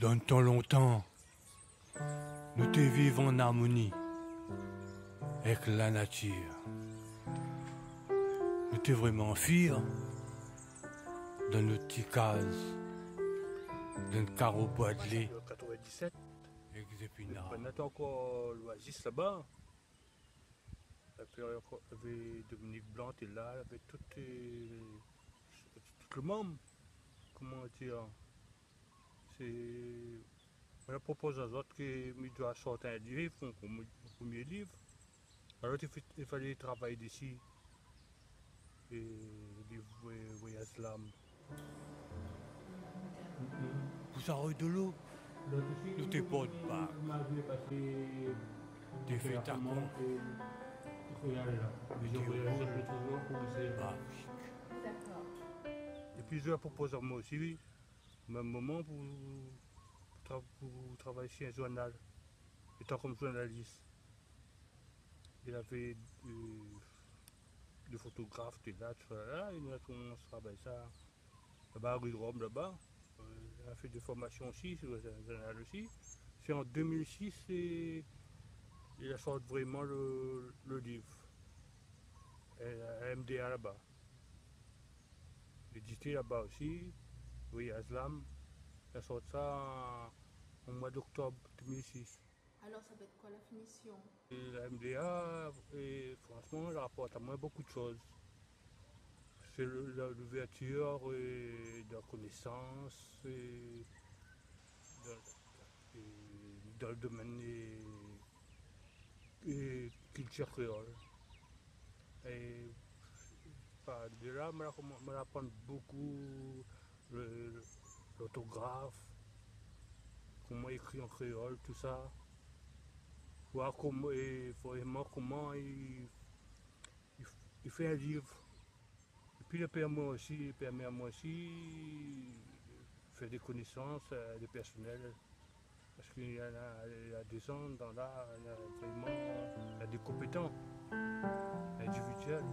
Temps longtemps, nous te vivons en harmonie avec la nature. Nous te vraiment fiers dans nos petites cases, dans le carreau bois de lait, 97. avec. On était encore l'Oasis là-bas. Et puis avait Dominique Blanc était là, avait tout, les- tout le monde. Comment dire? C'est. On propose aux autres qu'ils doivent sortir un livre, un premier livre. Alors il, fa- il fallait travailler d'ici. Et le livre Voy- Voyage l'âme. Vous avez de l'eau, Nous t'es pas de. T'es fait ta con. Ah. D'accord. Et puis je propose à moi aussi, même moment pour, pour, tra- pour travailler chez un journal, étant comme journaliste. Il avait euh, des photographes, des ça, là, il nous a travailler ça. Là-bas, à rue de Rome, là-bas. Euh, il a fait des formations aussi, sur le journal aussi. C'est en 2006 et il a sorti vraiment le, le livre. MDA là-bas édité là-bas aussi. Oui, Aslam. Il a sorti ça au mois d'octobre 2006. Alors, ça va être quoi la finition? Et la MDA, et franchement, elle rapporte à moi beaucoup de choses. C'est l'ouverture et de la connaissance et dans, et dans le domaine et, et culture créole. Et enfin, de là, me rapporte beaucoup le- le- l'autographe, comment écrit en créole, tout ça voir comment, et vraiment comment il, il, fait un livre. Et puis il permet aussi, il permet à moi aussi de faire des connaissances euh, des personnels. Parce qu'il y en a des gens dans là, il y a vraiment il y a des compétents individuels.